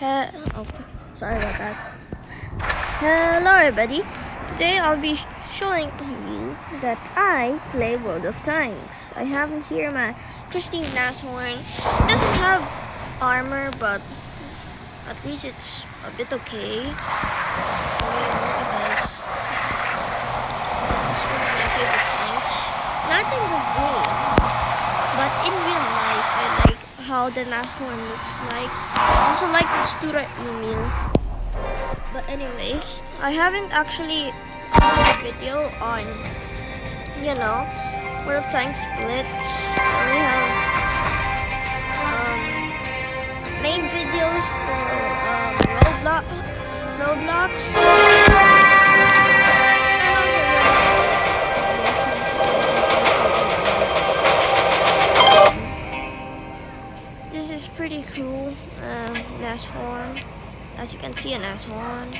He oh, sorry about that. Hello, everybody. Today I'll be showing you that I play World of Tanks. I have here my trusty Nashorn. It doesn't have armor, but at least it's a bit okay. I mean, look at this. It's one of my favorite tanks. Not in the game, but in real life, I like how the one looks like. I also like the Sturer Emil. But anyways, I haven't actually done a video on, you know, World of Tanks Blitz. I only have um, main videos for um, Roblox, Roblox. Pretty cool. Um, Nashorn. As you can see, an Nashorn.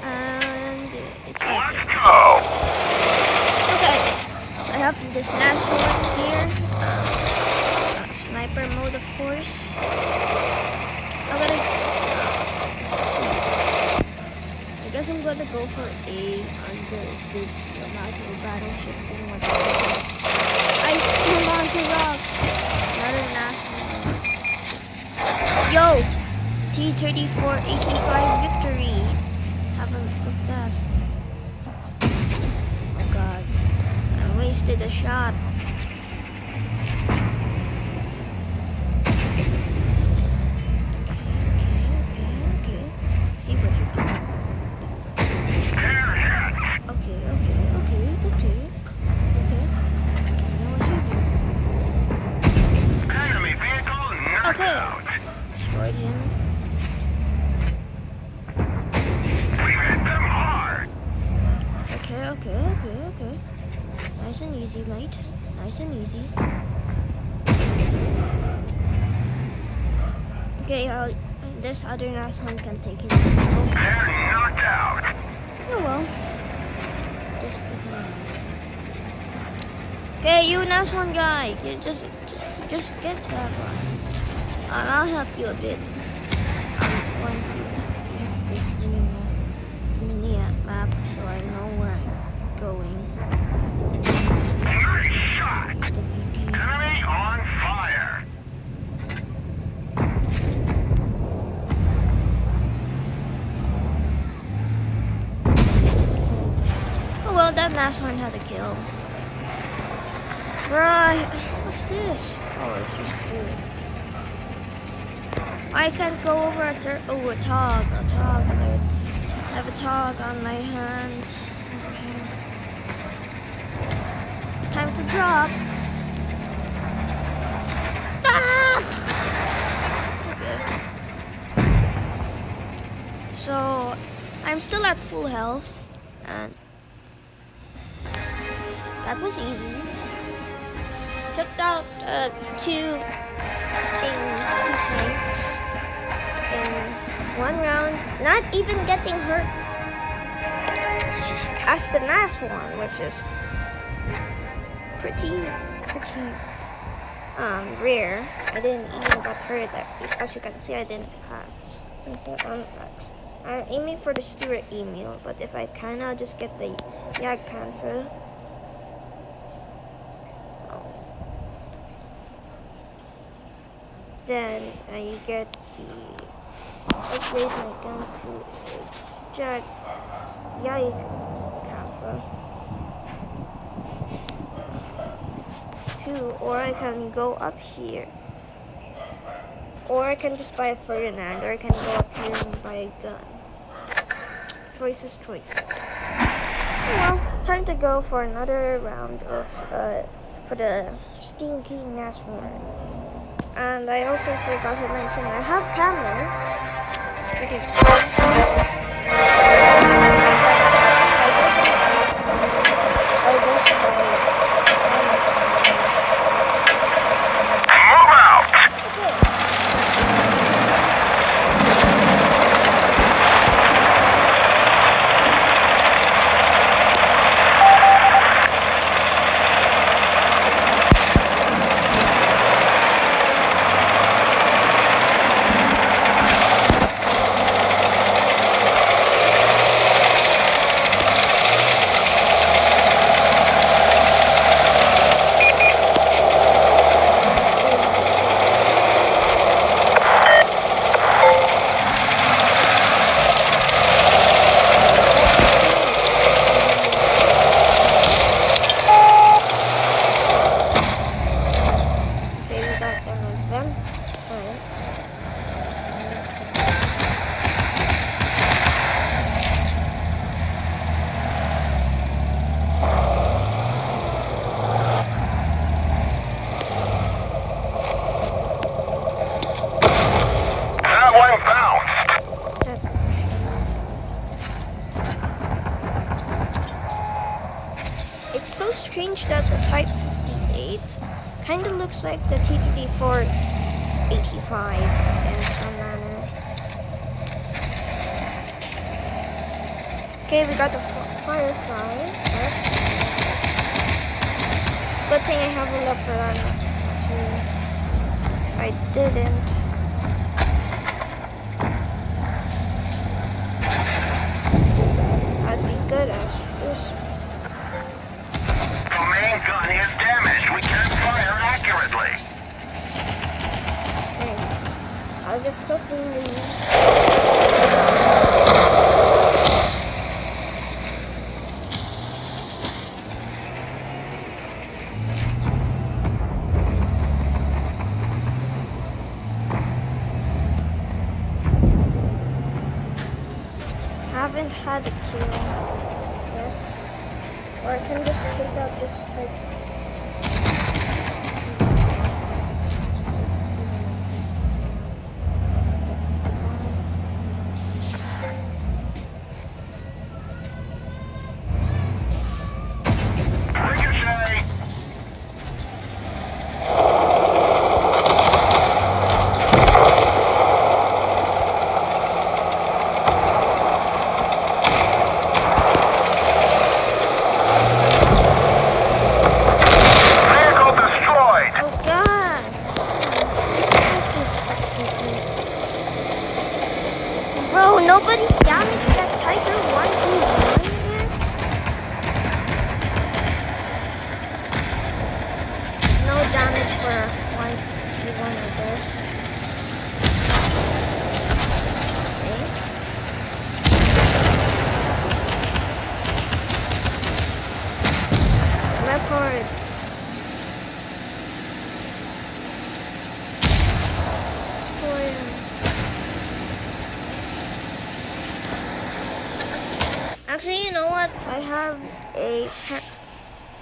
And it's like Let's go! Okay, so I have this Nashorn here. Um, uh, sniper mode, of course. I'm gonna. let's. I guess I'm gonna go for A under this Yamato battleship thing. I still want to rock. Another Nashorn. Yo! T-34 85 victory. Haven't looked that. Oh god. I wasted a shot. Okay, okay, okay, okay. See what you're doing. They're hit! Okay, okay, okay, okay. Okay. I know what you're doing. Enemy vehicle knocked Okay. out! Okay, okay, okay, okay. Nice and easy, mate. Nice and easy. Okay, uh, this other nice one can take it. Oh well. Just Okay, you nice one guy. You just, just, just get that one. I'll help you a bit. I'm going to use this mini map, mini map so I know where I'm going. Nice shot! Use the VK. Enemy on fire! Oh well, that last one had a kill. Right, what's this? Oh, it's just two. I can't go over a tur- oh a tog, a tog. I have a tog on my hands. Here. Time to drop. Ah! Okay. So I'm still at full health, and that was easy. Took out uh, two things, two tanks in one round, not even getting hurt. As the last one, which is pretty, pretty um, rare. I didn't even get hurt. As you can see, I didn't have. Okay, um, I'm aiming for the Sturer Emil, but if I can, I'll just get the Jagdpanther. Then I get the upgrade my gun to a Yag Panther. Two, or I can go up here. Or I can just buy a Ferdinand, or I can go up here and buy a gun. Choices, choices. Well, time to go for another round of, uh, for the Stinky Nashorn. And I also forgot to mention I have camera. It's pretty So I just Move out! buy changed out the Type 58. Kinda looks like the T-34 85 in some manner. Okay, we got the Firefly. Good thing I have a leopard on too. If I didn't. I'd be good as crisp. The main gun is damaged. We can't fire accurately. I'll just quickly leave. Haven't had a kill yet. Or I can just take out this type. Ricochet. Vehicle destroyed. Oh god! This was spectator. Bro, nobody damaged that Tiger 131 here? No damage for 131, I guess. Okay. Leopard. Actually, you know what? I have a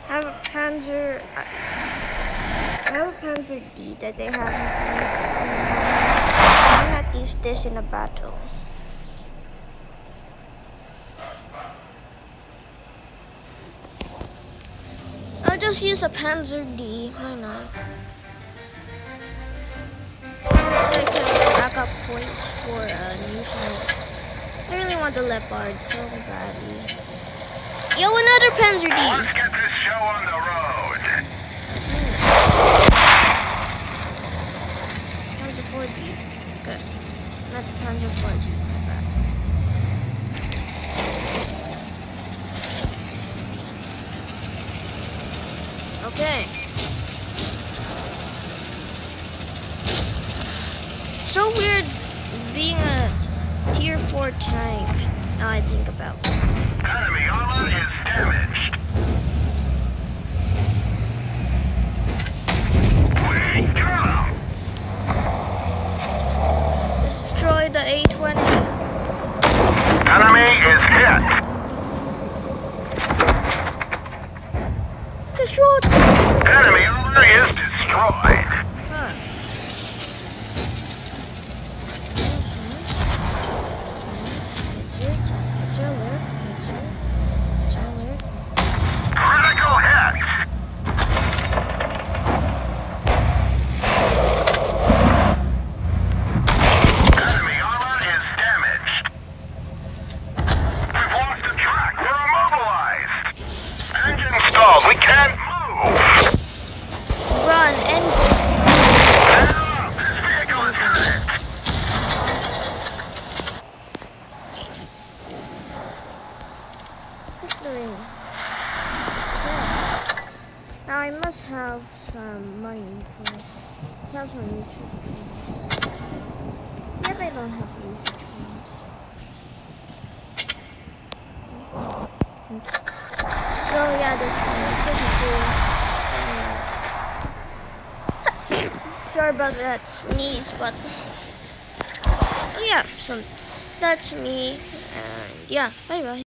have a Panzer. I have a Panzer D that they used. I have used this in a battle. I'll just use a Panzer D. Why not? So I can rack up points for uh, using it. I really want the leopard so badly. Yo, another Panzer D. Let's get this show on the road. Panzer 4D. Good. Not the Panzer 4D. Okay. So weird being a tier 4 tank. Now I think about it. Enemy armor is damaged. We 'em. Destroy the A20. Enemy is hit. Destroyed! Enemy armor is destroyed. Huh. It's alert. It's alert. It's alert. Critical hit. Enemy armor is damaged. We've lost the track. We're immobilized. Engine stalled. We can't move. Run, engines. Now, this vehicle is hit. Quickly. Now I must have some money for cancel YouTube videos. Yep, I don't have YouTube ones. So yeah, this one pretty cool. Uh, Sorry about that sneeze, but yeah, so that's me, and yeah, bye bye.